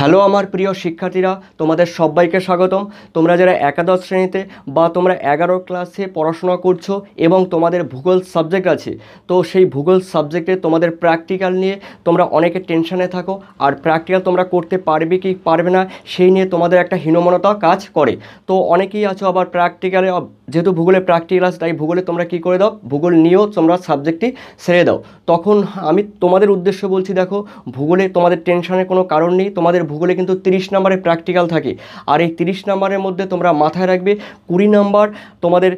Hello আমার প্রিয় শিক্ষার্থীরা, তোমাদের সবাইকে স্বাগতম। তোমরা যারা একাদশ শ্রেণীতে বা তোমরা এগারো ক্লাসে পড়াশোনা করছ এবং তোমাদের ভূগোল সাবজেক্ট আছে, তো সেই ভূগোল সাবজেক্টে তোমাদের প্র্যাকটিক্যাল নিয়ে তোমরা অনেকে টেনশানে থাকো আর প্র্যাকটিক্যাল তোমরা করতে পারবে কি পারবে না, সেই নিয়ে তোমাদের একটা হীনমনতা কাজ করে। তো অনেকেই আছো আবার প্র্যাকটিক্যালে যেহেতু ভূগোলে প্র্যাকটিক্যাল আছে, তাই ভূগোলে তোমরা কী করে দাও? ভূগোল নিয়েও তোমরা সাবজেক্টটি ছেড়ে দাও। তখন আমি তোমাদের উদ্দেশ্য বলছি, দেখো, ভূগোলে তোমাদের টেনশনের কোনো কারণ নেই। তোমাদের ভূগোলে কিন্তু তিরিশ নম্বরের প্র্যাকটিক্যাল থাকে। আর এই তিরিশ নম্বরের মধ্যে তোমরা মাথায় রাখবে, কুড়ি নম্বর তোমাদের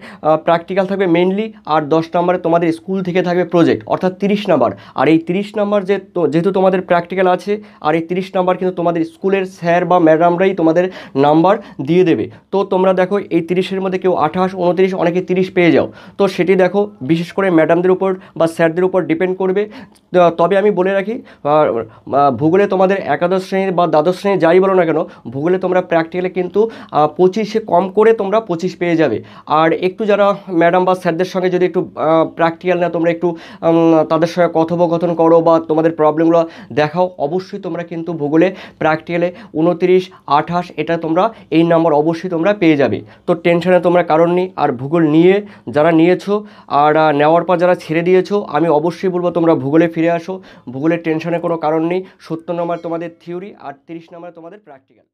প্র্যাকটিক্যাল থাকবে মেনলি আর দশ নম্বরে তোমাদের স্কুল থেকে থাকবে প্রজেক্ট অর্থাৎ তিরিশ নম্বর আর এই তিরিশ নম্বর যে যেহেতু তোমাদের প্র্যাকটিক্যাল আছে, আর এই তিরিশ নম্বর কিন্তু তোমাদের স্কুলের স্যার বা ম্যাডামরাই তোমাদের নাম্বার দিয়ে দেবে। তো তোমরা দেখো, এই তিরিশের মধ্যে কেউ আঠাশ উনত্রিশ, অনেকে তিরিশ পেয়ে যাও। তো সেটি দেখো, বিশেষ করে ম্যাডামদের উপর বা স্যারদের উপর ডিপেন্ড করবে। তবে আমি বলে রাখি ভূগোলে তোমাদের একাদশ শ্রেণির বা দ্বাদশ শ্রেণির যাই বলো না কেন, ভূগোলে তোমরা প্র্যাকটিক্যালে কিন্তু পঁচিশে কম করে তোমরা পঁচিশ পেয়ে যাবে। আর একটু যারা ম্যাডাম বা স্যারদের সঙ্গে যদি একটু প্র্যাকটিক্যাল না তোমরা একটু তাদের সঙ্গে কথোপকথন করো বা তোমাদের প্রবলেমগুলো দেখাও, অবশ্যই তোমরা কিন্তু ভূগোলে প্র্যাকটিক্যালে উনতিরিশ, আঠাশ, এটা তোমরা এই নাম্বার অবশ্যই তোমরা পেয়ে যাবে। তো টেনশনে তোমরা কারণ নেই। আর ভূগোল নিয়ে যারা নিয়েছো আর নেওয়ার পর যারা ছেড়ে দিয়েছ, আমি অবশ্যই বলব তোমরা ভূগোলে ফিরে আসো। ভূগোলের টেনশনের কোনো কারণ নেই। সত্তর নম্বর তোমাদের থিওরি আর তিরিশ নম্বর তোমাদের প্র্যাকটিক্যাল